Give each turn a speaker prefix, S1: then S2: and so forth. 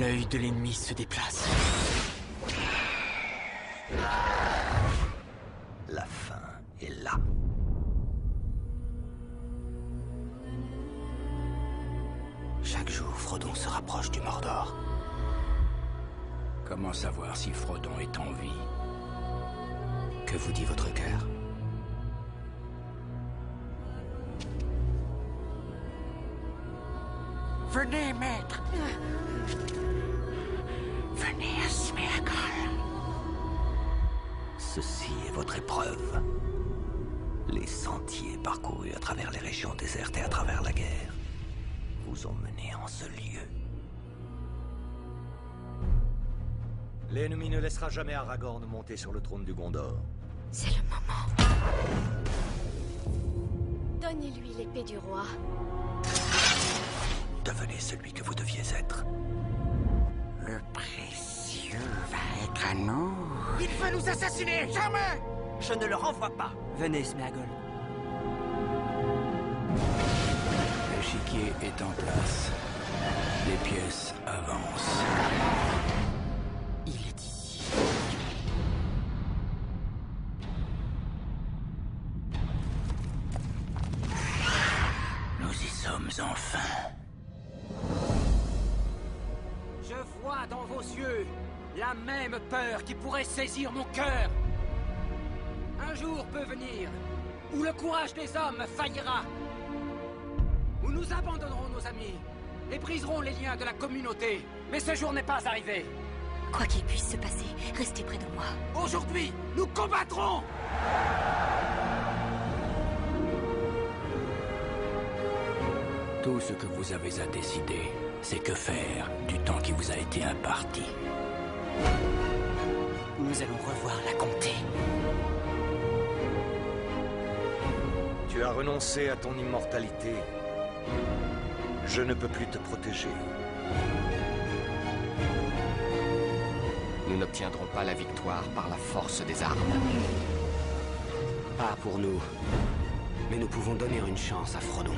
S1: L'œil de l'ennemi se déplace.
S2: La fin est là.
S1: Chaque jour, Frodon se rapproche du Mordor.
S3: Comment savoir si Frodon est en vie?
S1: Que vous dit votre cœur?
S4: Venez, maître.
S2: Ceci est votre épreuve. Les sentiers parcourus à travers les régions désertes et à travers la guerre vous ont mené en ce lieu.
S5: L'ennemi ne laissera jamais Aragorn monter sur le trône du Gondor.
S6: C'est le moment. Donnez-lui l'épée du roi.
S2: Devenez celui que vous deviez être.
S4: Le précieux va être à nous. Il veut nous assassiner Jamais
S1: Je ne le renvoie pas. Venez, Sméagol.
S3: L'échiquier est en place. Les pièces avancent.
S1: Il est ici.
S3: Nous y sommes enfin.
S7: Je vois dans vos yeux la même peur qui pourrait saisir mon cœur. Un jour peut venir où le courage des hommes faillira. Où nous abandonnerons nos amis et briserons les liens de la communauté. Mais ce jour n'est pas arrivé.
S6: Quoi qu'il puisse se passer, restez près de moi.
S7: Aujourd'hui, nous combattrons
S3: Tout ce que vous avez à décider, c'est que faire du temps qui vous a été imparti.
S1: Nous allons revoir la comté.
S5: Tu as renoncé à ton immortalité. Je ne peux plus te protéger.
S8: Nous n'obtiendrons pas la victoire par la force des armes.
S1: Pas pour nous. Mais nous pouvons donner une chance à Frodon.